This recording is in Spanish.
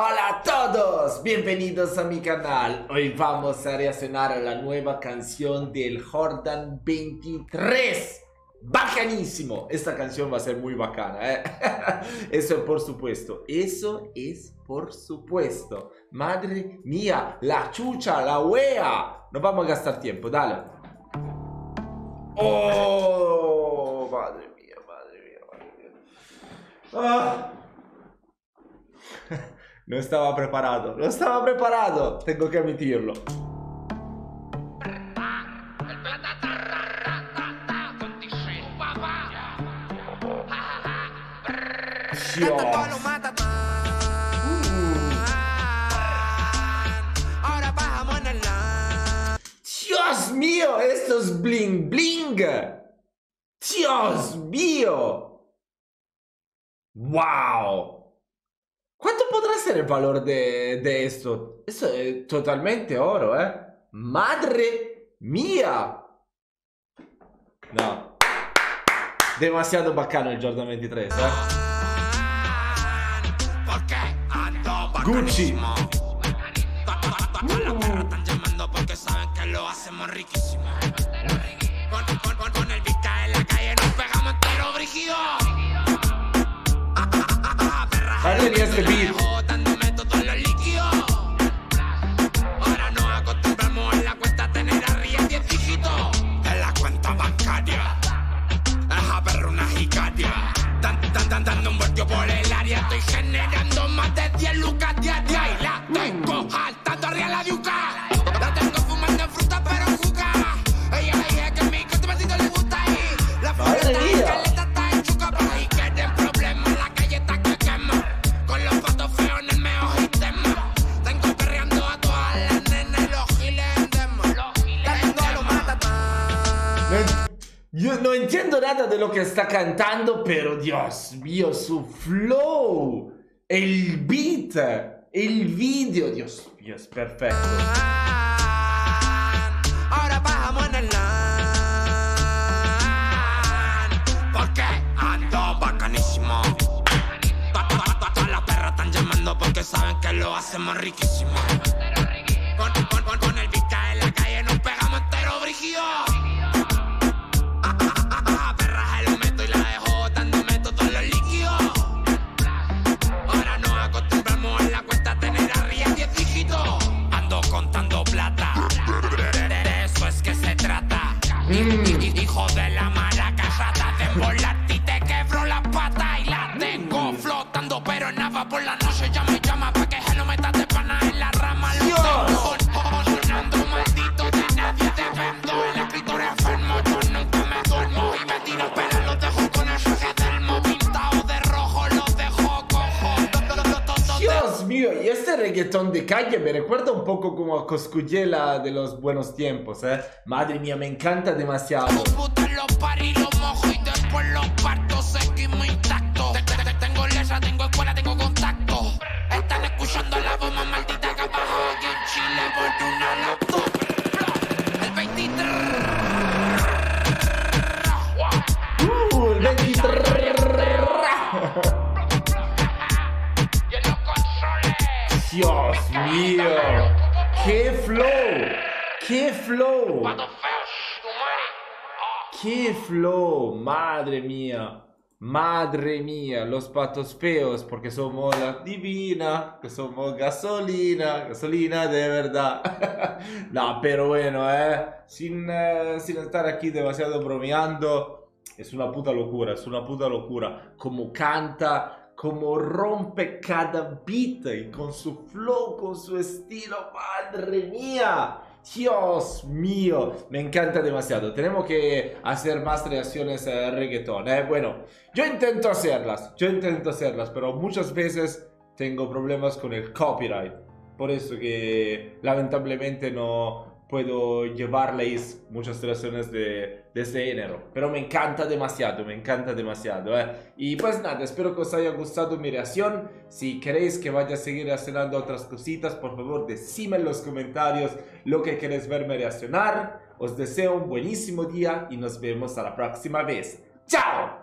Hola a todos, bienvenidos a mi canal. Hoy vamos a reaccionar a la nueva canción del Jordan 23. Bacanísimo. Esta canción va a ser muy bacana, ¿eh? Eso por supuesto. Eso es por supuesto. Madre mía, la chucha, la wea. No vamos a gastar tiempo, dale. Oh, madre mía, madre mía, madre mía. Ah. No estaba preparado, no estaba preparado, tengo que admitirlo. Dios. Dios mío, esto es bling bling. Dios mío. Wow. Quanto potrà essere il valore di questo? Questo è totalmente oro, eh? Madre mia! No. Demasiado baccano il Jordan 23, eh? Gucci! Uh. Guarda di SB dando un voltio por el área. Estoy generando más de Yo no entiendo nada de lo que está cantando, pero Dios mío, su flow, el beat, el video, Dios mío, es perfecto. Ahora bajamos en el LAN Porque ando bacanísimo. Todas las perras están llamando porque saben que lo hacemos riquísimo. Con, con, con, el vista en la calle nos pegamos entero brígido Mm. Mío, y este reggaetón de calle me recuerda un poco como a Coscuyela de los buenos tiempos, ¿eh? Madre mía, me encanta demasiado. Están escuchando la bomba maldita que aquí en Chile por una Dios mío, qué flow, qué flow. Ah. qué flow, madre mía. Madre mía, los patos feos, porque somos la divina, que somos gasolina, gasolina de verdad. no, pero bueno, eh, sin, eh, sin estar aquí demasiado bromeando, es una puta locura, es una puta locura. Como canta, como rompe cada beat y con su flow, con su estilo, madre mía. Dios mío, me encanta demasiado. Tenemos que hacer más reacciones a reggaetón. ¿eh? Bueno, yo intento hacerlas, yo intento hacerlas, pero muchas veces tengo problemas con el copyright. Por eso que lamentablemente no puedo llevarles muchas reacciones de, desde enero. Pero me encanta demasiado, me encanta demasiado. ¿eh? Y pues nada, espero que os haya gustado mi reacción. Si queréis que vaya a seguir reaccionando a otras cositas, por favor decime en los comentarios lo que queréis verme reaccionar. Os deseo un buenísimo día y nos vemos a la próxima vez. ¡Chao!